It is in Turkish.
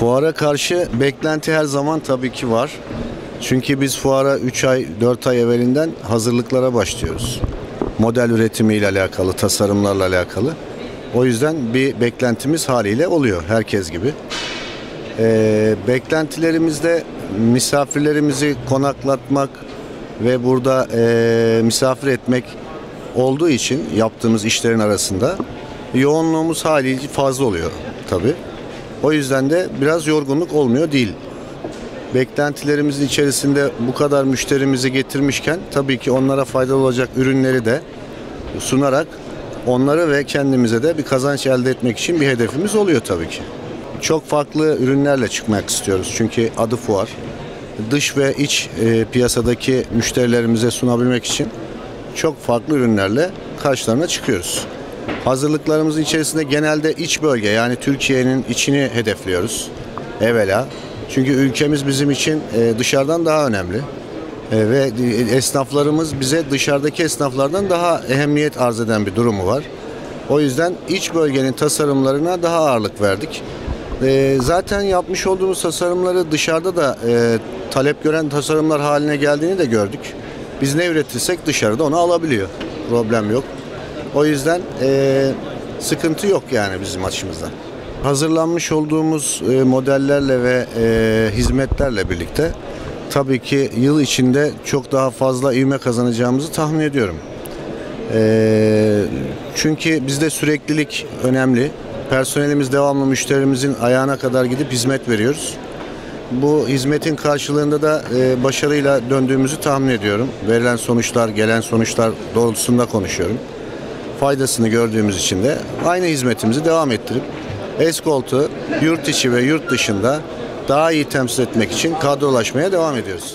Fuara karşı beklenti her zaman tabii ki var. Çünkü biz fuara 3 ay 4 ay evvelinden hazırlıklara başlıyoruz. Model üretimiyle alakalı, tasarımlarla alakalı. O yüzden bir beklentimiz haliyle oluyor herkes gibi. Ee, beklentilerimizde misafirlerimizi konaklatmak ve burada e, misafir etmek olduğu için yaptığımız işlerin arasında yoğunluğumuz haliyle fazla oluyor tabii. O yüzden de biraz yorgunluk olmuyor değil. Beklentilerimizin içerisinde bu kadar müşterimizi getirmişken tabii ki onlara faydalı olacak ürünleri de sunarak onları ve kendimize de bir kazanç elde etmek için bir hedefimiz oluyor tabii ki. Çok farklı ürünlerle çıkmak istiyoruz çünkü adı fuar. Dış ve iç e, piyasadaki müşterilerimize sunabilmek için çok farklı ürünlerle karşılarına çıkıyoruz. Hazırlıklarımızın içerisinde genelde iç bölge yani Türkiye'nin içini hedefliyoruz evvela. Çünkü ülkemiz bizim için e, dışarıdan daha önemli. E, ve esnaflarımız bize dışarıdaki esnaflardan daha ehemmiyet arz eden bir durumu var. O yüzden iç bölgenin tasarımlarına daha ağırlık verdik. E, zaten yapmış olduğumuz tasarımları dışarıda da e, talep gören tasarımlar haline geldiğini de gördük. Biz ne üretirsek dışarıda onu alabiliyor. Problem yok. O yüzden e, sıkıntı yok yani bizim açımızdan. Hazırlanmış olduğumuz e, modellerle ve e, hizmetlerle birlikte tabii ki yıl içinde çok daha fazla ivme kazanacağımızı tahmin ediyorum. E, çünkü bizde süreklilik önemli. Personelimiz devamlı müşterimizin ayağına kadar gidip hizmet veriyoruz. Bu hizmetin karşılığında da e, başarıyla döndüğümüzü tahmin ediyorum. Verilen sonuçlar, gelen sonuçlar doğrultusunda konuşuyorum. Faydasını gördüğümüz için de aynı hizmetimizi devam ettirip Eskolt'u yurt içi ve yurt dışında daha iyi temsil etmek için kadrolaşmaya devam ediyoruz.